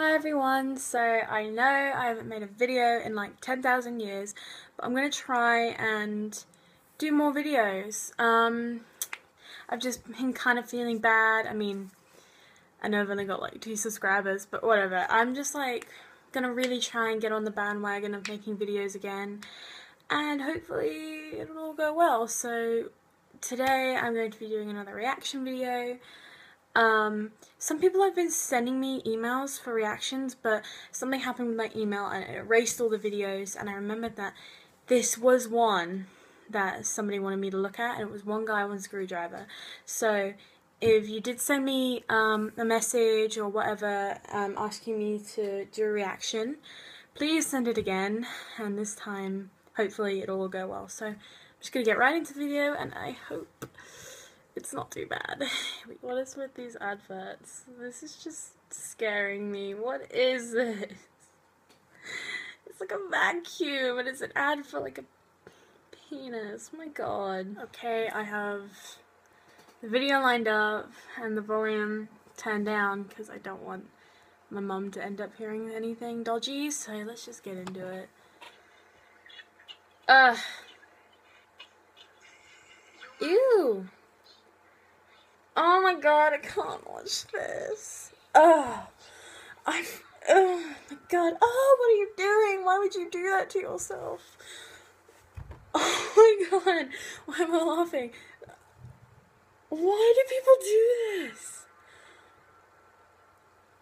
Hi everyone, so I know I haven't made a video in like 10,000 years, but I'm going to try and do more videos. Um, I've just been kind of feeling bad, I mean, I know I've only got like two subscribers, but whatever. I'm just like going to really try and get on the bandwagon of making videos again, and hopefully it'll all go well. So today I'm going to be doing another reaction video. Um, some people have been sending me emails for reactions, but something happened with my email and it erased all the videos. And I remembered that this was one that somebody wanted me to look at, and it was one guy, one screwdriver. So if you did send me um, a message or whatever um, asking me to do a reaction, please send it again. And this time, hopefully, it'll all go well. So I'm just gonna get right into the video, and I hope it's not too bad. what is with these adverts? This is just scaring me. What is this? It's like a vacuum and it's an ad for like a penis. my god. Okay, I have the video lined up and the volume turned down because I don't want my mum to end up hearing anything dodgy, so let's just get into it. Ugh. Ew. Oh my god, I can't watch this. Oh, I. Oh my god. Oh, what are you doing? Why would you do that to yourself? Oh my god. Why am I laughing? Why do people do this?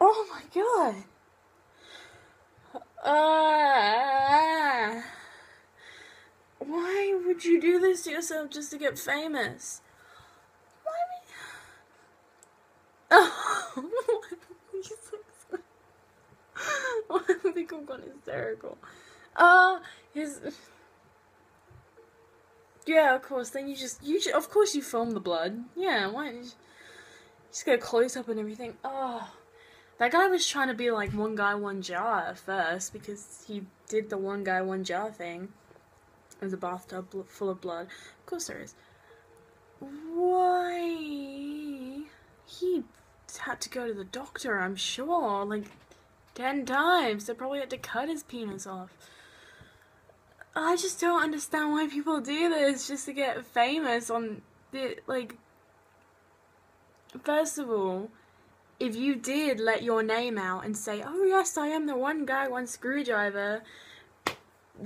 Oh my god. Uh, why would you do this to yourself just to get famous? Oh, I think I'm gone hysterical. Uh, his. Yeah, of course. Then you just you just, of course you film the blood. Yeah, why? You just get a close up and everything. Oh, that guy was trying to be like one guy, one jar at first because he did the one guy, one jar thing. There's a bathtub full of blood. Of course there is. Why? He had to go to the doctor, I'm sure, like ten times. They probably had to cut his penis off. I just don't understand why people do this just to get famous on the like. First of all, if you did let your name out and say, "Oh yes, I am the one guy, one screwdriver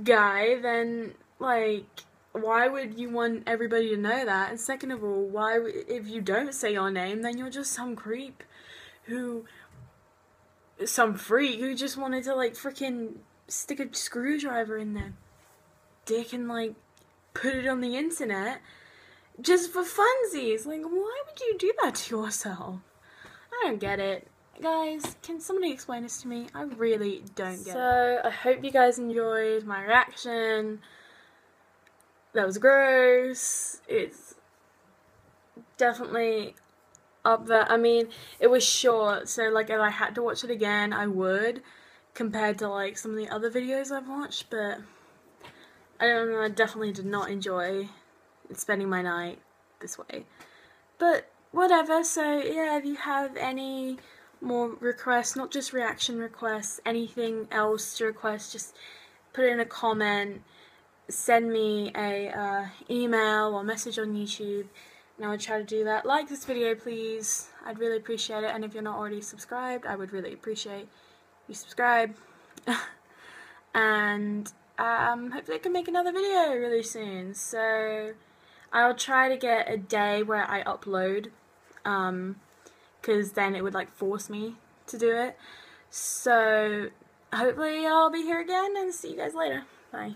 guy," then like why would you want everybody to know that? And second of all, why if you don't say your name, then you're just some creep who some freak who just wanted to like freaking stick a screwdriver in their dick and like put it on the internet just for funsies. Like, why would you do that to yourself? I don't get it. Guys, can somebody explain this to me? I really don't get so, it. So, I hope you guys enjoyed my reaction that was gross. It's definitely up there. I mean, it was short, so like if I had to watch it again, I would, compared to like some of the other videos I've watched, but I don't know, I definitely did not enjoy spending my night this way. But whatever, so yeah, if you have any more requests, not just reaction requests, anything else to request, just put it in a comment send me a uh, email or message on YouTube and I would try to do that. Like this video please, I'd really appreciate it and if you're not already subscribed I would really appreciate you subscribe. And um, hopefully I can make another video really soon. So I'll try to get a day where I upload because um, then it would like force me to do it. So hopefully I'll be here again and see you guys later. Bye